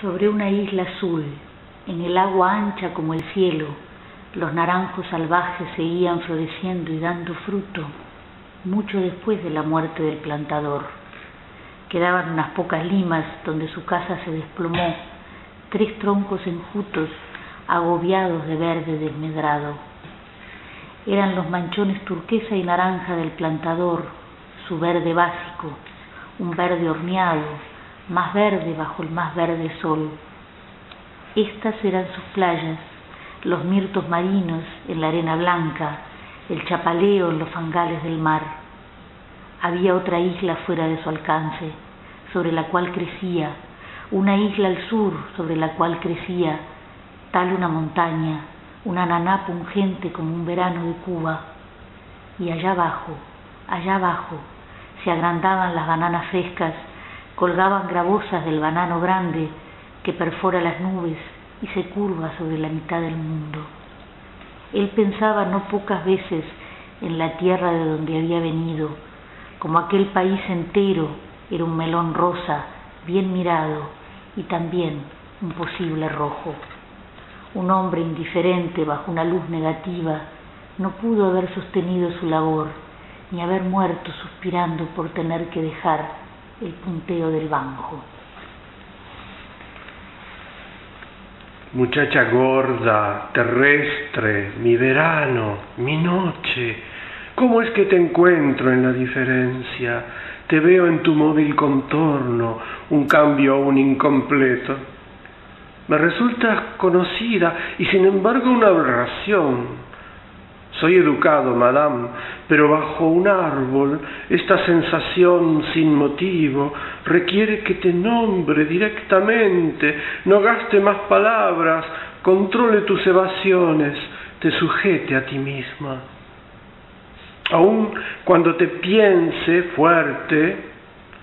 Sobre una isla azul, en el agua ancha como el cielo, los naranjos salvajes seguían floreciendo y dando fruto, mucho después de la muerte del plantador. Quedaban unas pocas limas donde su casa se desplomó, tres troncos enjutos, agobiados de verde desmedrado. Eran los manchones turquesa y naranja del plantador, su verde básico, un verde horneado, más verde bajo el más verde sol. Estas eran sus playas, los mirtos marinos en la arena blanca, el chapaleo en los fangales del mar. Había otra isla fuera de su alcance, sobre la cual crecía, una isla al sur sobre la cual crecía, tal una montaña, una naná pungente como un verano de Cuba. Y allá abajo, allá abajo, se agrandaban las bananas frescas colgaban gravosas del banano grande que perfora las nubes y se curva sobre la mitad del mundo. Él pensaba no pocas veces en la tierra de donde había venido, como aquel país entero era un melón rosa, bien mirado, y también un posible rojo. Un hombre indiferente bajo una luz negativa no pudo haber sostenido su labor, ni haber muerto suspirando por tener que dejar el punteo del banjo. Muchacha gorda, terrestre, mi verano, mi noche, ¿cómo es que te encuentro en la diferencia? Te veo en tu móvil contorno, un cambio aún incompleto. Me resultas conocida y sin embargo una aberración soy educado, madame, pero bajo un árbol esta sensación sin motivo requiere que te nombre directamente, no gaste más palabras, controle tus evasiones, te sujete a ti misma. Aun cuando te piense fuerte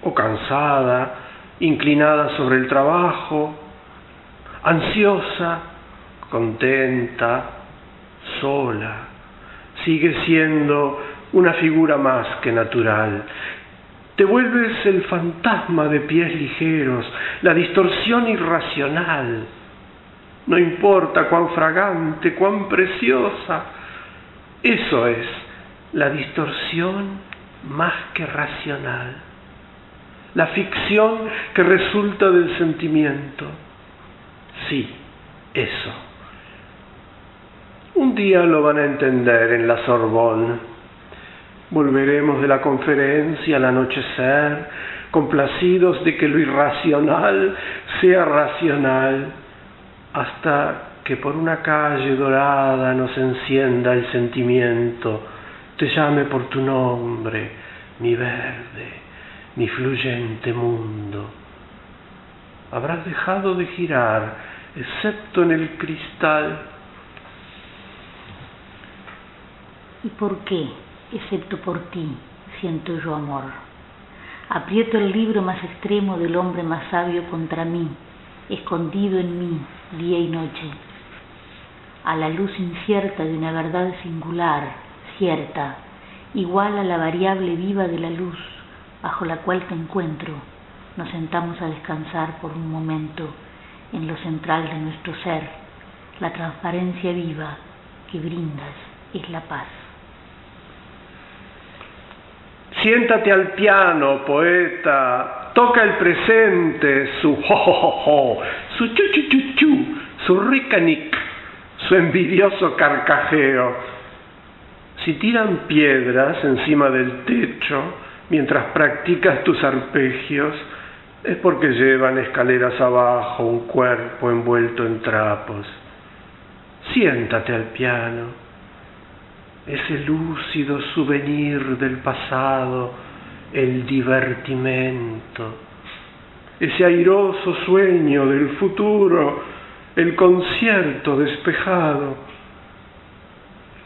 o cansada, inclinada sobre el trabajo, ansiosa, contenta, sola sigue siendo una figura más que natural. Te vuelves el fantasma de pies ligeros, la distorsión irracional. No importa cuán fragante, cuán preciosa. Eso es la distorsión más que racional. La ficción que resulta del sentimiento. Sí, eso. Día lo van a entender en la Sorbonne. Volveremos de la conferencia al anochecer, complacidos de que lo irracional sea racional, hasta que por una calle dorada nos encienda el sentimiento, te llame por tu nombre, mi verde, mi fluyente mundo. Habrás dejado de girar, excepto en el cristal ¿Y por qué, excepto por ti, siento yo amor? Aprieto el libro más extremo del hombre más sabio contra mí, escondido en mí día y noche, a la luz incierta de una verdad singular, cierta, igual a la variable viva de la luz bajo la cual te encuentro, nos sentamos a descansar por un momento en lo central de nuestro ser, la transparencia viva que brindas es la paz. Siéntate al piano, poeta, toca el presente, su jo, jo, jo su chu, chu, chu, chu, su ricanic, su envidioso carcajeo. Si tiran piedras encima del techo mientras practicas tus arpegios, es porque llevan escaleras abajo un cuerpo envuelto en trapos. Siéntate al piano ese lúcido souvenir del pasado, el divertimento, ese airoso sueño del futuro, el concierto despejado.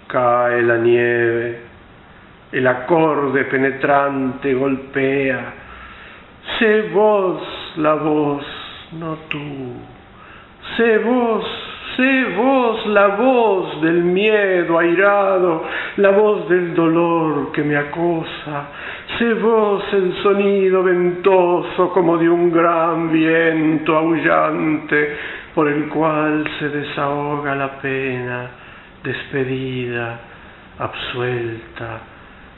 Cae la nieve, el acorde penetrante golpea, sé vos la voz, no tú, sé vos Sé vos la voz del miedo airado, la voz del dolor que me acosa. Sé vos el sonido ventoso como de un gran viento aullante por el cual se desahoga la pena, despedida, absuelta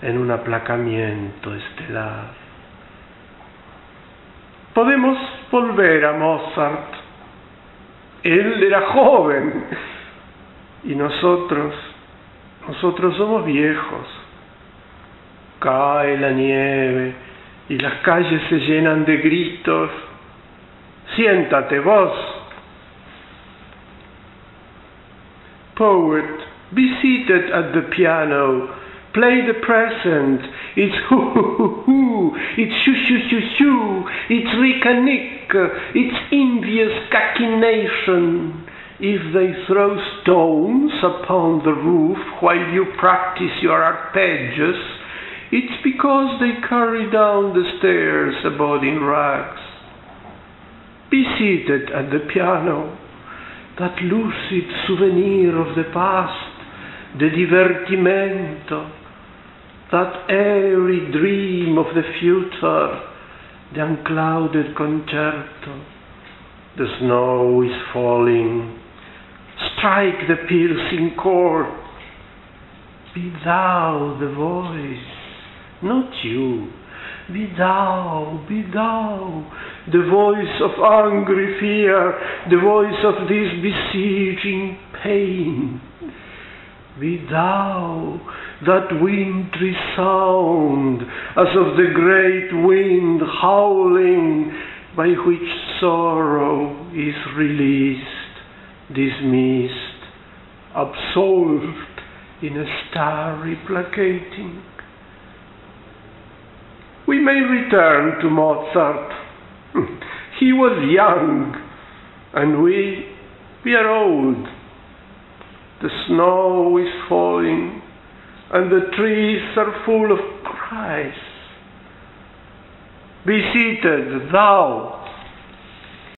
en un aplacamiento estelar. Podemos volver a Mozart. Él era joven y nosotros, nosotros somos viejos. Cae la nieve y las calles se llenan de gritos. Siéntate vos. Poet, be seated at the piano. Play the present. It's hoo hoo hoo hoo. It's shoo shoo shoo shoo. It's Nick. It's envious cachinnation. If they throw stones upon the roof while you practice your arpeggios, it's because they carry down the stairs a body in rags. Be seated at the piano, that lucid souvenir of the past, the divertimento, that airy dream of the future, the unclouded concerto. The snow is falling. Strike the piercing chord. Be thou the voice, not you. Be thou, be thou, the voice of angry fear, the voice of this besieging pain. Be thou that wintry sound as of the great wind howling by which sorrow is released, dismissed, absolved in a starry placating. We may return to Mozart. He was young, and we, we are old. The snow is falling, and the trees are full of cries. Be seated, thou